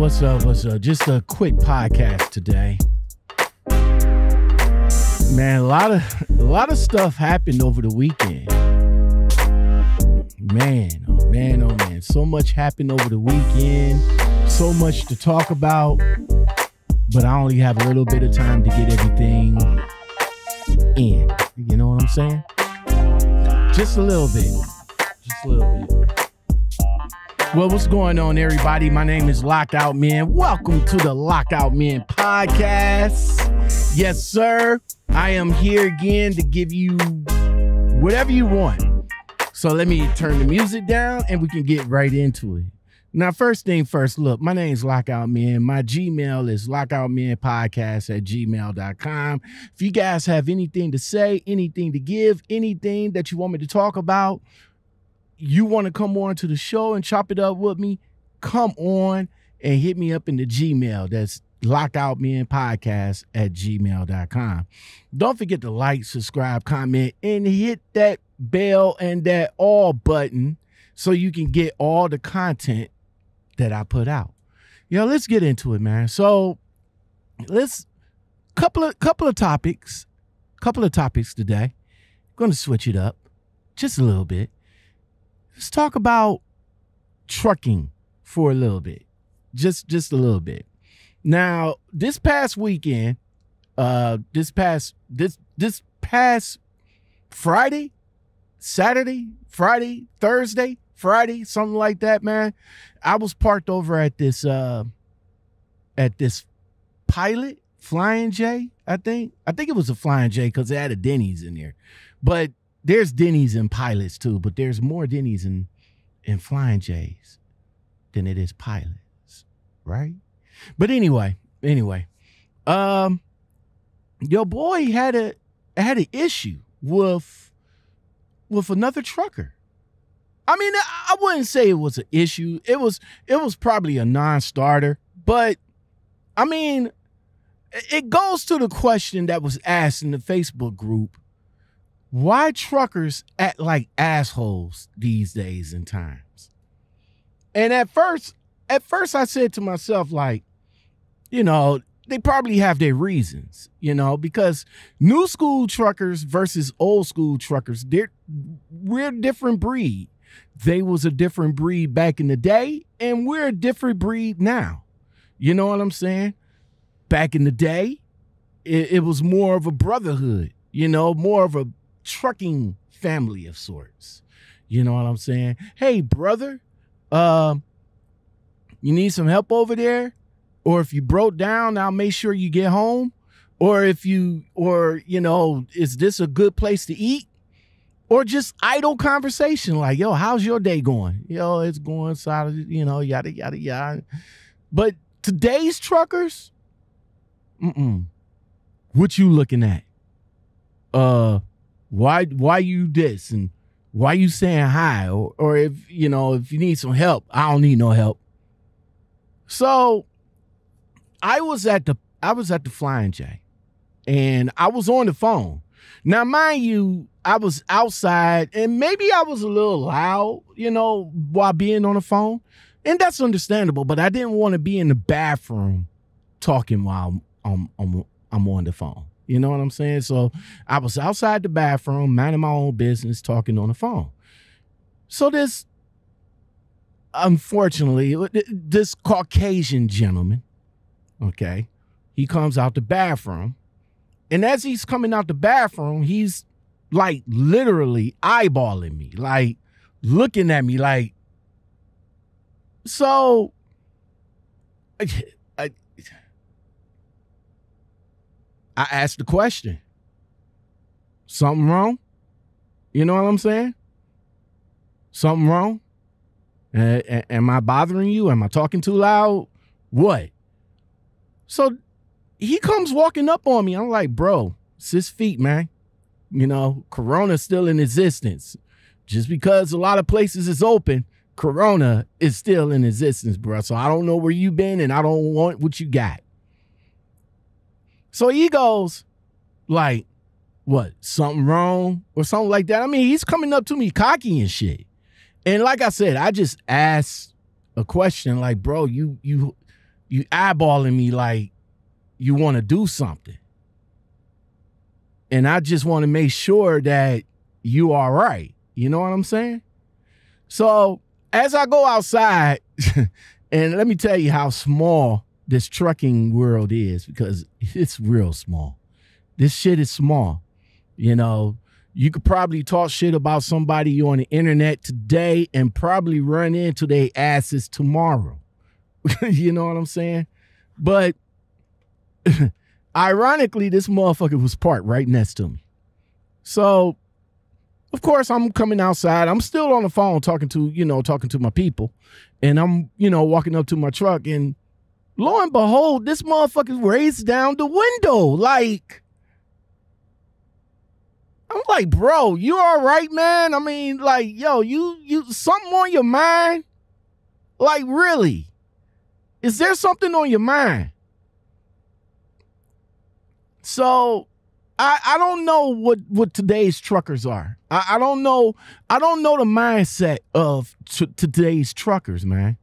what's up? What's up? Just a quick podcast today. Man, a lot of a lot of stuff happened over the weekend. Man, oh man, oh man. So much happened over the weekend. So much to talk about. But I only have a little bit of time to get everything in. You know what I'm saying? Just a little bit. Just a little bit. Well, what's going on, everybody? My name is Lockout Man. Welcome to the Lockout Man podcast. Yes, sir. I am here again to give you whatever you want. So let me turn the music down and we can get right into it. Now, first thing first, look, my name is Lockout Man. My Gmail is lockoutmenpodcast at gmail.com. If you guys have anything to say, anything to give, anything that you want me to talk about, you want to come on to the show and chop it up with me, come on and hit me up in the Gmail. That's lockoutmenpodcast at gmail.com. Don't forget to like, subscribe, comment, and hit that bell and that all button so you can get all the content that I put out. Yo, let's get into it, man. So let's couple of couple of topics, couple of topics today. Going to switch it up just a little bit. Let's talk about trucking for a little bit. Just just a little bit. Now, this past weekend, uh this past this this past Friday, Saturday, Friday, Thursday, Friday, something like that, man. I was parked over at this uh at this pilot Flying J, I think. I think it was a Flying J because it had a Denny's in there. But there's Denny's and pilots too, but there's more Denny's and and Flying J's than it is pilots, right? But anyway, anyway, um, your boy had a had an issue with with another trucker. I mean, I wouldn't say it was an issue. It was it was probably a non-starter, but I mean, it goes to the question that was asked in the Facebook group why truckers act like assholes these days and times. And at first, at first I said to myself, like, you know, they probably have their reasons, you know, because new school truckers versus old school truckers, they're we're different breed. They was a different breed back in the day, and we're a different breed now. You know what I'm saying? Back in the day, it, it was more of a brotherhood, you know, more of a trucking family of sorts. You know what I'm saying? Hey, brother, uh, you need some help over there? Or if you broke down, I'll make sure you get home. Or if you, or, you know, is this a good place to eat? Or just idle conversation like, yo, how's your day going? Yo, it's going solid, you know, yada, yada, yada. But today's truckers, mm-mm. What you looking at? Uh, why why you this and why you saying hi? Or, or if you know if you need some help i don't need no help. So i was at the i was at the flying j and i was on the phone. Now mind you i was outside and maybe i was a little loud you know while being on the phone. And that's understandable but i didn't want to be in the bathroom talking while I'm, I'm, I'm on the phone you know what I'm saying? So I was outside the bathroom, minding my own business, talking on the phone. So this, unfortunately, uh, this Caucasian gentleman, okay, he comes out the bathroom. And as he's coming out the bathroom, he's like literally eyeballing me, like looking at me like, so I asked the question. Something wrong? You know what I'm saying? Something wrong? am I bothering you? Am I talking too loud? What? So he comes walking up on me. I'm like, bro, six feet, man. You know, Corona's still in existence. Just because a lot of places is open, Corona is still in existence, bro. So I don't know where you been and I don't want what you got. So he goes, like, what, something wrong or something like that? I mean, he's coming up to me cocky and shit. And like I said, I just asked a question like, bro, you you you eyeballing me like you want to do something. And I just want to make sure that you are right. You know what I'm saying? So as I go outside, and let me tell you how small this trucking world is because it's real small. This shit is small. You know, you could probably talk shit about somebody on the internet today and probably run into their asses tomorrow. you know what I'm saying? But ironically, this motherfucker was parked right next to me. So, of course, I'm coming outside. I'm still on the phone talking to, you know, talking to my people. And I'm, you know, walking up to my truck and lo and behold, this motherfucker raised down the window. Like, I'm like, bro, you all right, man? I mean, like, yo, you you something on your mind? Like, really? Is there something on your mind? So I, I don't know what, what today's truckers are. I, I don't know. I don't know the mindset of t- today's truckers, man.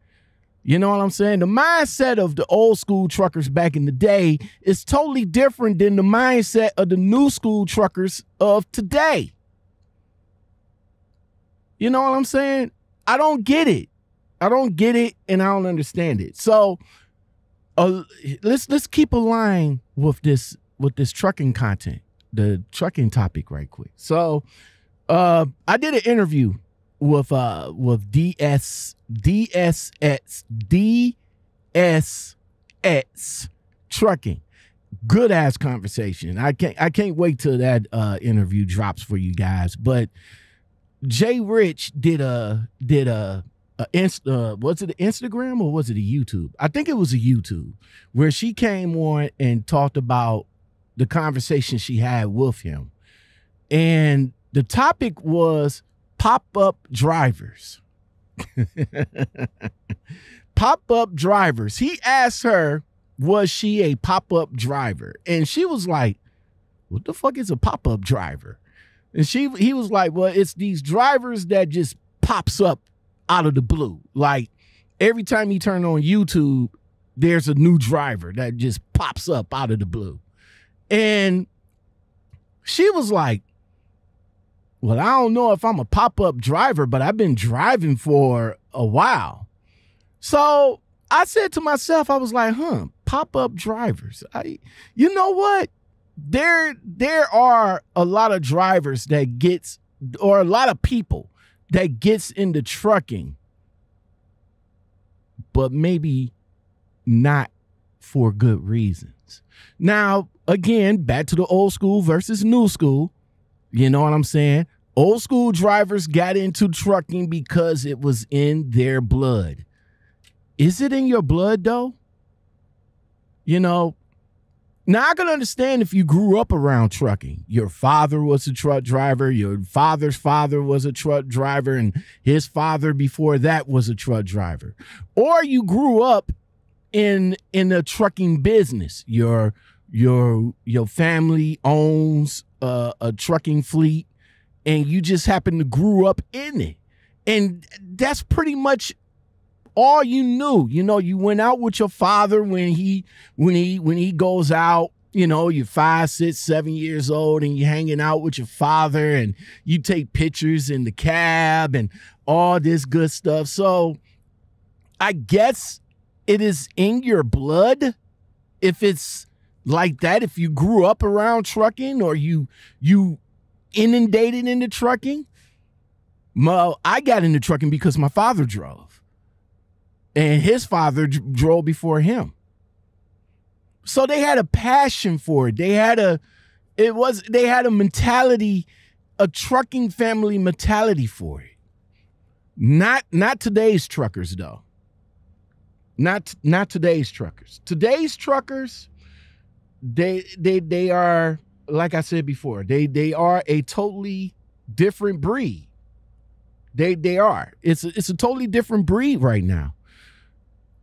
You know what I'm saying? The mindset of the old school truckers back in the day is totally different than the mindset of the new school truckers of today. You know what I'm saying? I don't get it. I don't get it and I don't understand it. So uh, let's let's keep a line with this with this trucking content, the trucking topic right quick. So uh I did an interview with uh with DS DSX DSX trucking. Good ass conversation. I can't I can't wait till that uh interview drops for you guys. But Jay Rich did a did a a uh, was it an Instagram or was it a YouTube? I think it was a YouTube where she came on and talked about the conversation she had with him. And the topic was pop up drivers. pop up drivers. He asked her, was she a pop up driver? And she was like, what the fuck is a pop up driver? And she he was like, well, it's these drivers that just pops up out of the blue. Like every time you turn on YouTube, there's a new driver that just pops up out of the blue. And she was like, well, I don't know if I'm a pop up driver, but I've been driving for a while. So I said to myself, I was like, huh, pop up drivers. I, you know what? There, there are a lot of drivers that gets, or a lot of people that gets into trucking, but maybe not for good reasons. Now, again, back to the old school versus new school. You know what I'm saying? Old school drivers got into trucking because it was in their blood. Is it in your blood though? You know, now I can understand if you grew up around trucking. Your father was a truck driver, your father's father was a truck driver, and his father before that was a truck driver. Or you grew up in in a trucking business. Your your your family owns a trucking fleet and you just happen to grew up in it. And that's pretty much all you knew. You know, you went out with your father when he when he when he goes out. You know, you're five, six, seven years old, and you're hanging out with your father, and you take pictures in the cab and all this good stuff. So, I guess it is in your blood if it's like that if you grew up around trucking or you you inundated into trucking? Well i got into trucking because my father drove. And his father drove before him. So they had a passion for it. They had a it was they had a mentality a trucking family mentality for it. Not not today's truckers though. Not not today's truckers. Today's truckers they they they are like I said before, they they are a totally different breed. They they are. It's a, it's a totally different breed right now.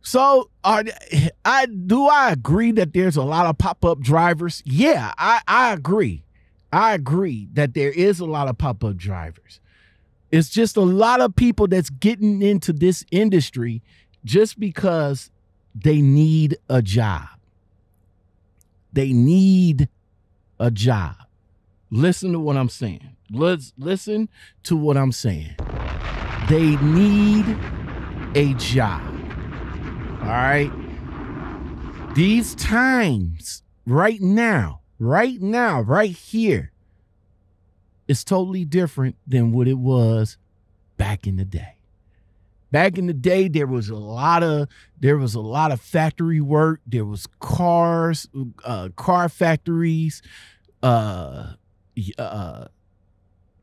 So are I do I agree that there's a lot of pop-up drivers? Yeah, I, I agree. I agree that there is a lot of pop-up drivers. It's just a lot of people that's getting into this industry just because they need a job. They need a job. Listen to what I'm saying. Let's listen to what I'm saying. They need a job. All right. These times, right now, right now, right here, is totally different than what it was back in the day. Back in the day, there was a lot of there was a lot of factory work. There was cars, uh, car factories, uh, uh,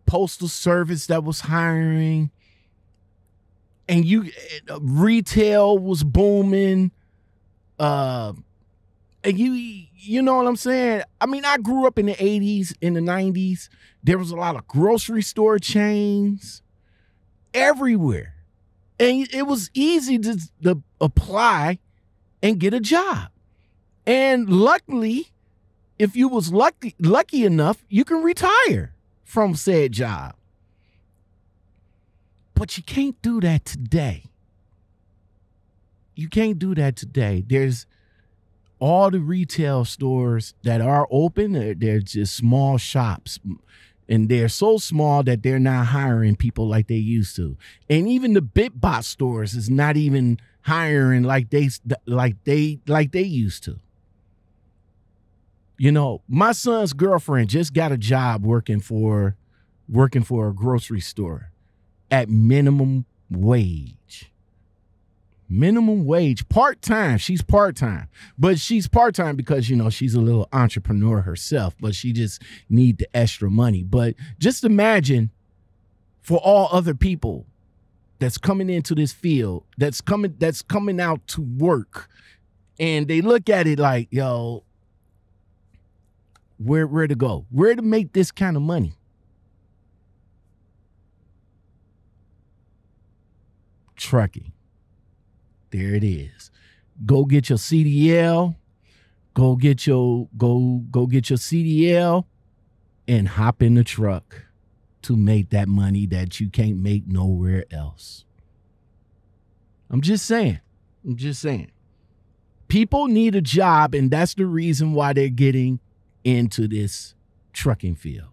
postal service that was hiring, and you uh, retail was booming. Uh, and you you know what I'm saying? I mean, I grew up in the 80s, in the 90s. There was a lot of grocery store chains everywhere and it was easy to, to apply and get a job. And luckily, if you was lucky lucky enough, you can retire from said job. But you can't do that today. You can't do that today. There's all the retail stores that are open, they're, they're just small shops and they're so small that they're not hiring people like they used to. And even the big box stores is not even hiring like they like they like they used to. You know, my son's girlfriend just got a job working for working for a grocery store at minimum wage minimum wage, part time. She's part time, but she's part time because you know she's a little entrepreneur herself. But she just need the extra money. But just imagine for all other people that's coming into this field, that's coming, that's coming out to work, and they look at it like, yo, where where to go, where to make this kind of money. Trucking there it is. Go get your CDL. Go get your go go get your CDL and hop in the truck to make that money that you can't make nowhere else. I'm just saying. I'm just saying. People need a job, and that's the reason why they're getting into this trucking field.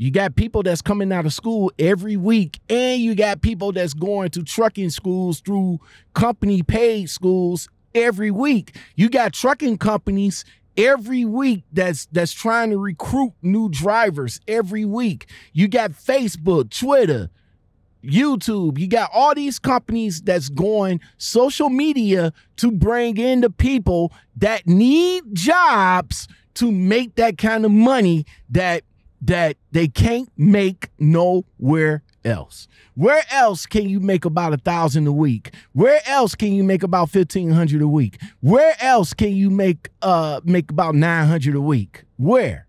You got people that's coming out of school every week, and you got people that's going to trucking schools through company paid schools every week. You got trucking companies every week that's that's trying to recruit new drivers every week. You got Facebook, Twitter, YouTube, you got all these companies that's going social media to bring in the people that need jobs to make that kind of money that that they can't make nowhere else. Where else can you make about a thousand a week? Where else can you make about fifteen hundred a week? Where else can you make uh make about nine hundred a week? Where?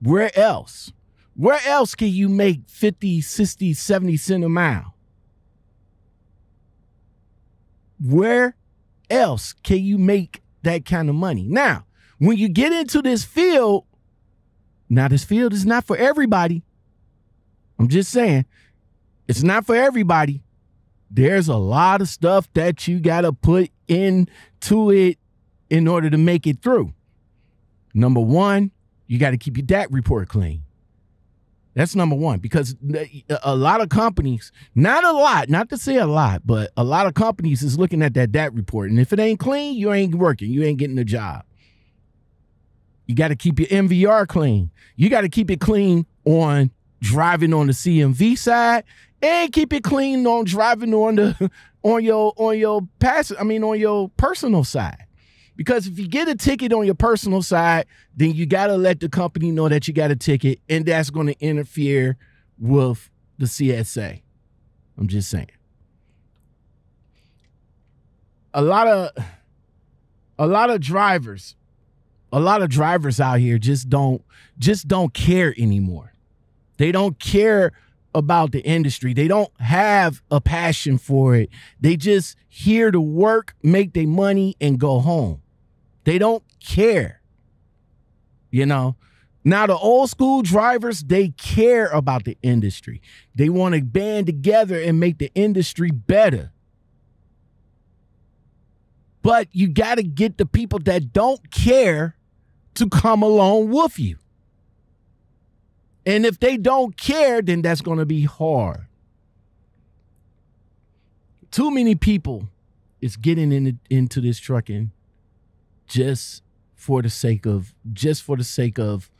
Where else? Where else can you make 50, 60, 70 cent a mile? Where else can you make that kind of money? Now, when you get into this field, now, this field is not for everybody. I'm just saying, it's not for everybody. There's a lot of stuff that you got to put into it in order to make it through. Number one, you got to keep your DAC report clean. That's number one because a lot of companies, not a lot, not to say a lot, but a lot of companies is looking at that DAC report. And if it ain't clean, you ain't working. You ain't getting a job. You got to keep your MVR clean. You got to keep it clean on driving on the CMV side and keep it clean on driving on the on your on your pass I mean on your personal side. Because if you get a ticket on your personal side, then you got to let the company know that you got a ticket and that's going to interfere with the CSA. I'm just saying. A lot of a lot of drivers a lot of drivers out here just don't just don't care anymore. They don't care about the industry. They don't have a passion for it. They just here to work, make their money and go home. They don't care. You know, now the old school drivers, they care about the industry. They want to band together and make the industry better. But you got to get the people that don't care to come along with you. And if they don't care, then that's going to be hard. Too many people is getting in, into this trucking just for the sake of just for the sake of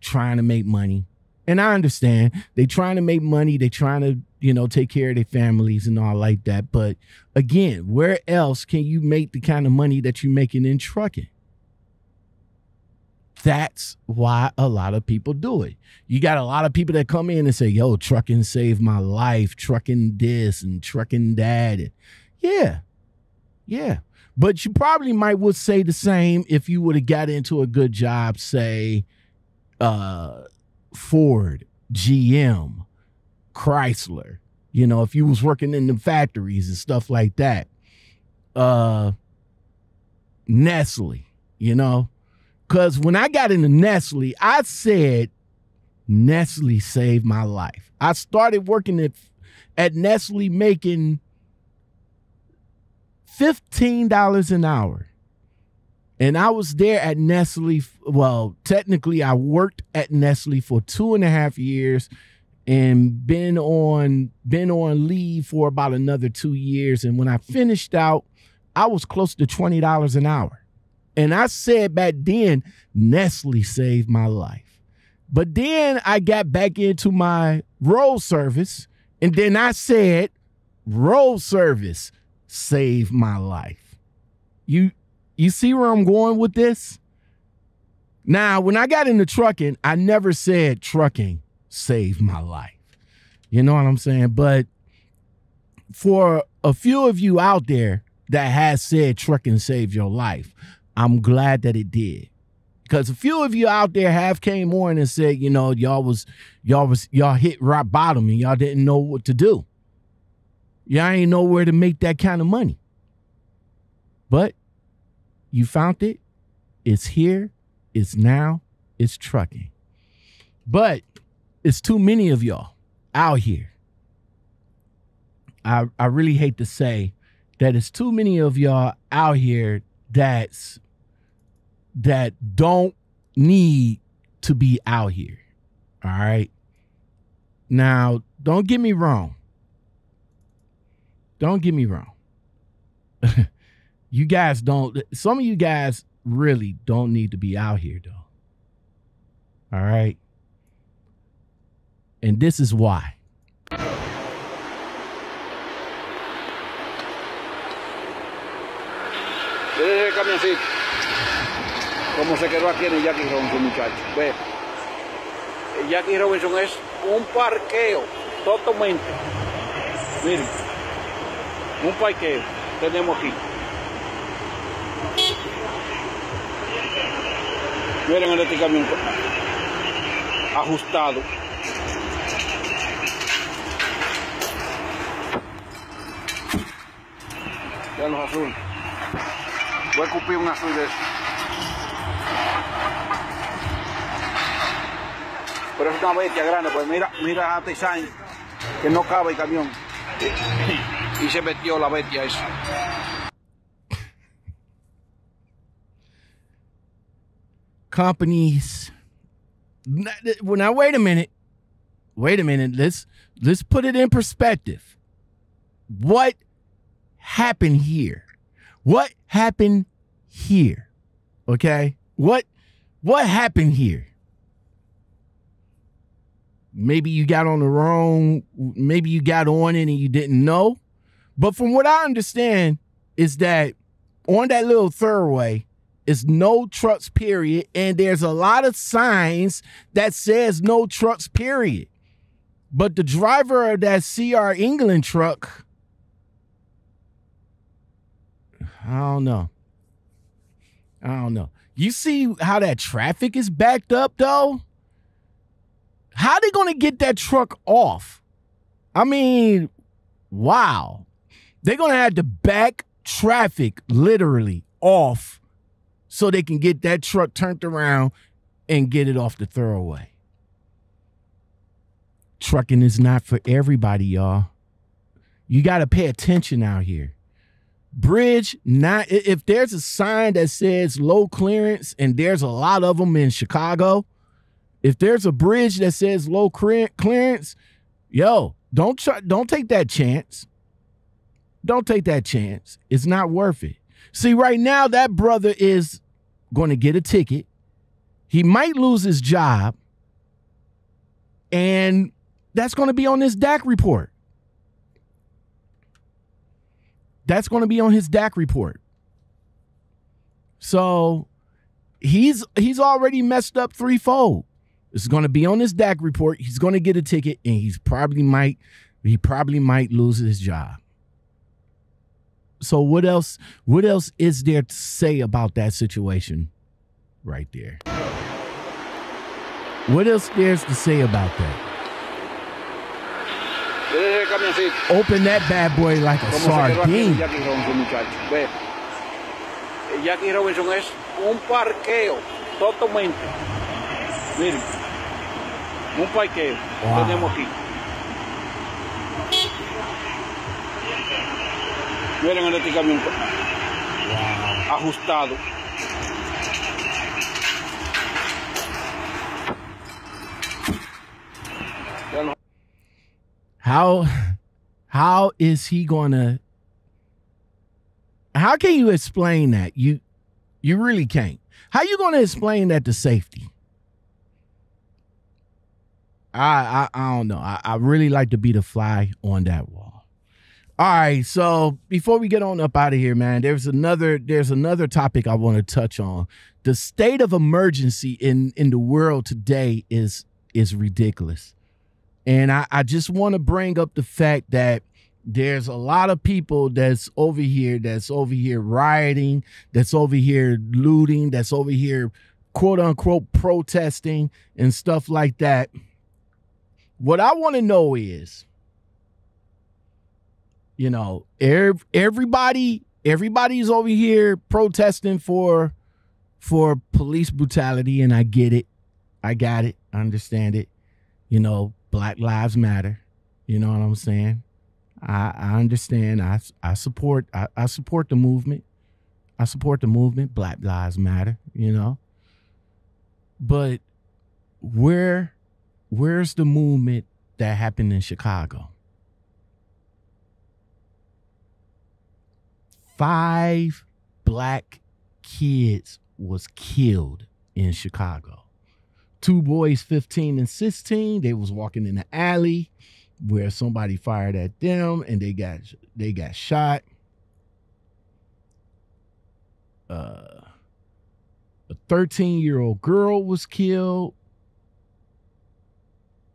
trying to make money. And I understand they trying to make money, they trying to, you know, take care of their families and all like that. But again, where else can you make the kind of money that you're making in trucking? That's why a lot of people do it. You got a lot of people that come in and say, yo, trucking saved my life, trucking this and trucking that. Yeah, yeah. But you probably might would say the same if you would have got into a good job, say, uh, Ford, GM, Chrysler. You know, if you was working in the factories and stuff like that. Uh, Nestle, you know, because when I got into Nestle, I said Nestle saved my life. I started working at at Nestle making $15 an hour. And I was there at Nestle. Well, technically, I worked at Nestle for two and a half years and been on been on leave for about another two years. And when I finished out, I was close to twenty dollars an hour. And I said back then, Nestle saved my life. But then I got back into my road service, and then I said, road service saved my life. You you see where I'm going with this? Now, when I got into trucking, I never said trucking saved my life. You know what I'm saying? But for a few of you out there that has said trucking saved your life, I'm glad that it did. Because a few of you out there have came on and said, you know, y'all was y'all was y'all hit rock bottom and y'all didn't know what to do. Y'all ain't know where to make that kind of money. But you found it. It's here. It's now. It's trucking. But it's too many of y'all out here. I I really hate to say that it's too many of y'all out here that's that don't need to be out here. All right. Now, don't get me wrong. Don't get me wrong. you guys don't, some of you guys really don't need to be out here, though. All right. And this is why. Como se quedó aquí en el Jackie Robinson, muchachos. Ve. El Jackie Robinson es un parqueo totalmente. Miren. Un parqueo tenemos aquí. Miren este camión ajustado. Vean los azules. Voy a escupir un azul de eso. Pero es una bestia grande, pues mira, mira a que no cabe el camión. Y se metió la bestia esa. Companies. Well, now wait a minute. Wait a minute. Let's let's put it in perspective. What happened here? What happened here? Okay? What what happened here? Maybe you got on the wrong, maybe you got on it and you didn't know. But from what I understand, is that on that little thoroughway is no trucks, period. And there's a lot of signs that says no trucks, period. But the driver of that CR England truck, I don't know. I don't know. You see how that traffic is backed up though? How they going to get that truck off? I mean, wow. They're going to have to back traffic literally off so they can get that truck turned around and get it off the thoroughway. Trucking is not for everybody, y'all. You got to pay attention out here. bridge not if there's a sign that says low clearance and there's a lot of them in Chicago, if there's a bridge that says low clearance, yo, don't try, don't take that chance. Don't take that chance. It's not worth it. See, right now that brother is going to get a ticket. He might lose his job. And that's going to be on this DAC report. That's going to be on his DAC report. So he's he's already messed up threefold. It's going to be on his DAC report. He's going to get a ticket, and he's probably might he probably might lose his job. So what else? What else is there to say about that situation, right there? What else there's to say about that? Open that bad boy like a sardine. Jackie Robinson, eh, Robinson es un parqueo totalmente. Miren. Un parqueo. Wow. Tenemos aquí. Miren este camión. Wow. Ajustado. How how is he gonna how can you explain that? You you really can't. How you gonna explain that to safety? I I, I don't know. I, I really like to be the fly on that wall. All right, so before we get on up out of here, man, there's another there's another topic I want to touch on. The state of emergency in in the world today is is ridiculous. And I, I just want to bring up the fact that there's a lot of people that's over here, that's over here rioting, that's over here looting, that's over here quote unquote protesting and stuff like that. What I want to know is, you know, everybody, everybody's over here protesting for for police brutality, and I get it. I got it. I understand it. You know, Black Lives Matter. You know what I'm saying? I, I understand. I, I support I, I support the movement. I support the movement. Black Lives Matter. You know. But where where's the movement that happened in Chicago? Five black kids was killed in Chicago. Two boys 15 and 16 they was walking in the alley where somebody fired at them and they got they got shot. Uh, a 13 year old girl was killed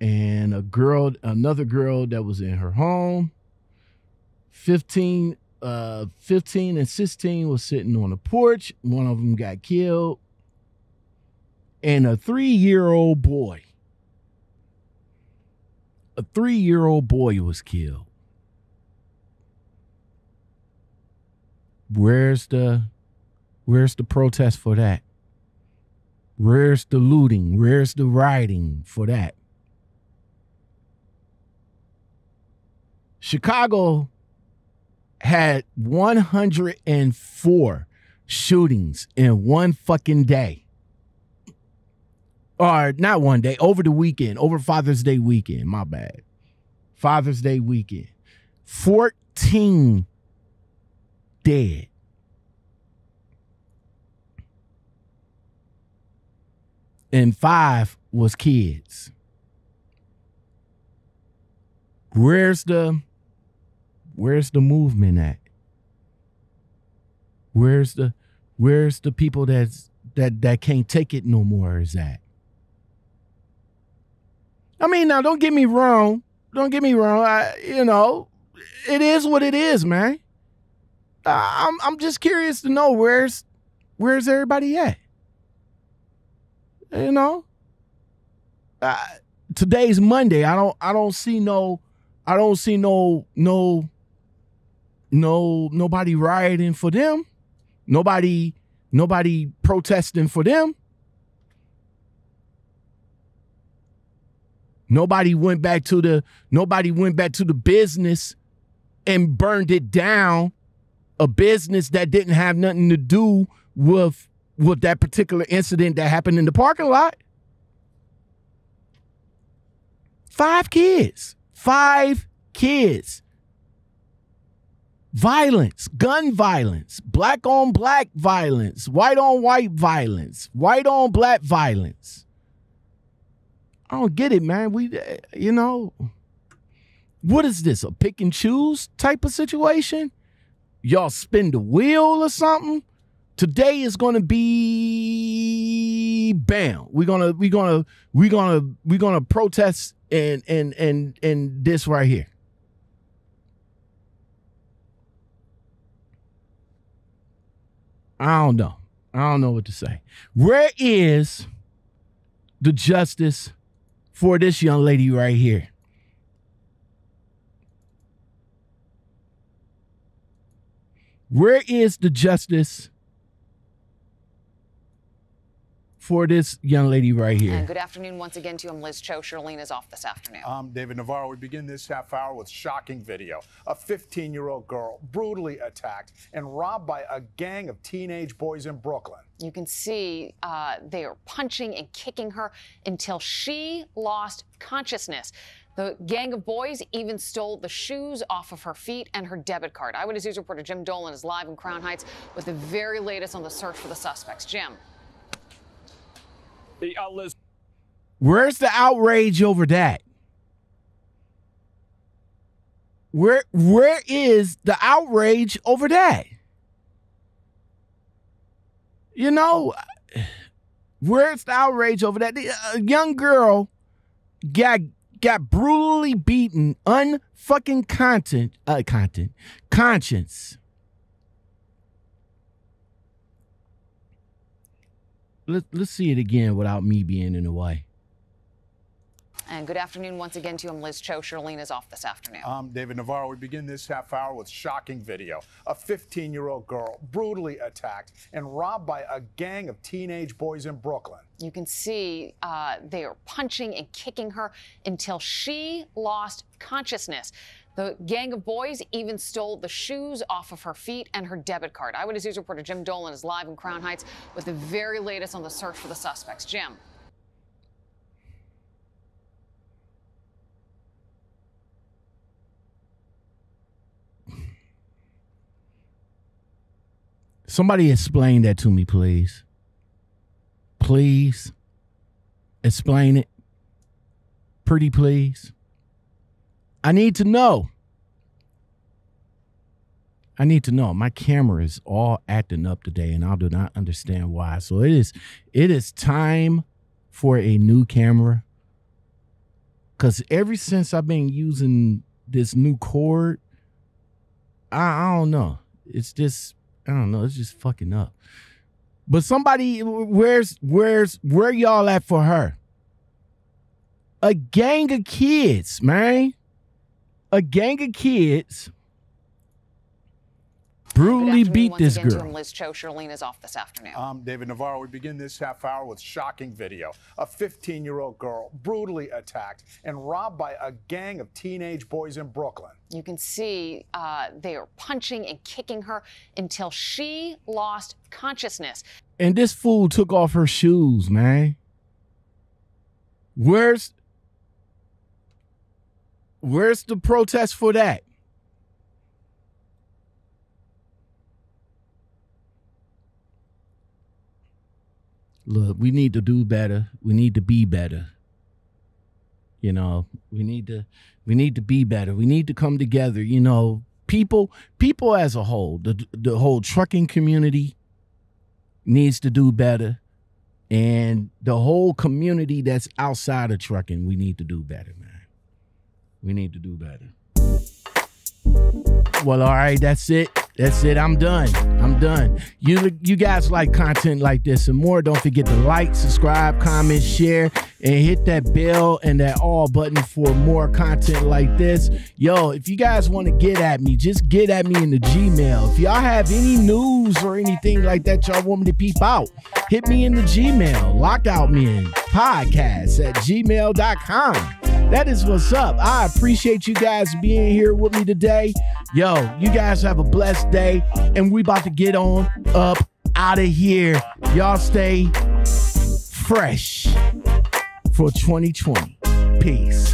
and a girl another girl that was in her home 15 uh 15 and 16 was sitting on the porch one of them got killed and a three year old boy. A three year old boy was killed. Where's the where's the protest for that? Where's the looting? Where's the rioting for that? Chicago had 104 shootings in one fucking day or not one day, over the weekend, over Father's Day weekend. My bad. Father's Day weekend. 14 dead. And five was kids. Where's the where's the movement at? Where's the where's the people that's that that can't take it no more is at? I mean, now don't get me wrong. Don't get me wrong. I, you know, it is what it is, man. I'm I'm just curious to know where's where's everybody at. You know, uh, today's Monday. I don't I don't see no I don't see no no no nobody rioting for them. Nobody nobody protesting for them. Nobody went back to the nobody went back to the business and burned it down a business that didn't have nothing to do with with that particular incident that happened in the parking lot. Five kids. Five kids. Violence, gun violence, black on black violence, white on white violence, white on black violence. I don't get it, man. We, eh, you know, what is this? A pick and choose type of situation? Y'all spin the wheel or something? Today is going to be bam. We're gonna we're gonna we're gonna we're gonna protest and and and and this right here. I don't know. I don't know what to say. Where is the justice for this young lady right here? Where is the justice for this young lady right here. And good afternoon once again to you. I'm Liz Cho. Charlene is off this afternoon. I'm David Navarro. We begin this half hour with shocking video. A 15 year old girl brutally attacked and robbed by a gang of teenage boys in Brooklyn. You can see uh, they are punching and kicking her until she lost consciousness. The gang of boys even stole the shoes off of her feet and her debit card. Eyewitness News reporter Jim Dolan is live in Crown Heights with the very latest on the search for the suspects. Jim. The Where's the outrage over that? Where where is the outrage over that? You know, where's the outrage over that? A young girl got got brutally beaten, unfucking content, uh, content, conscience let, let's see it again without me being in the way. And good afternoon once again to you. I'm Liz Cho. Charlene is off this afternoon. I'm David Navarro. We begin this half hour with shocking video. A 15 year old girl brutally attacked and robbed by a gang of teenage boys in Brooklyn. You can see uh, they are punching and kicking her until she lost consciousness. The gang of boys even stole the shoes off of her feet and her debit card. Eyewitness News reporter Jim Dolan is live in Crown Heights with the very latest on the search for the suspects. Jim. Somebody explain that to me, please. Please explain it. Pretty please. I need to know. I need to know. My camera is all acting up today, and I do not understand why. So it is it is time for a new camera. Cause ever since I've been using this new cord, I, I don't know. It's just I don't know. It's just fucking up. But somebody, where's where's where y'all at for her? A gang of kids, man a gang of kids brutally beat this girl. Liz Cho. Charlene is off this afternoon. I'm David Navarro. We begin this half hour with shocking video. A 15 year old girl brutally attacked and robbed by a gang of teenage boys in Brooklyn. You can see uh, they are punching and kicking her until she lost consciousness. And this fool took off her shoes, man. Where's Where's the protest for that? Look, we need to do better. We need to be better. You know, we need to we need to be better. We need to come together, you know, people people as a whole, the the whole trucking community needs to do better and the whole community that's outside of trucking, we need to do better. We need to do better. Well, all right, that's it. That's it. I'm done. I'm done. You you guys like content like this and more. Don't forget to like, subscribe, comment, share, and hit that bell and that all button for more content like this. Yo, if you guys want to get at me, just get at me in the Gmail. If y'all have any news or anything like that y'all want me to peep out, hit me in the Gmail. Lockout Men Podcast at gmail.com. That is what's up. I appreciate you guys being here with me today. Yo, you guys have a blessed day, and we about to get on up out of here. Y'all stay fresh for 2020. Peace.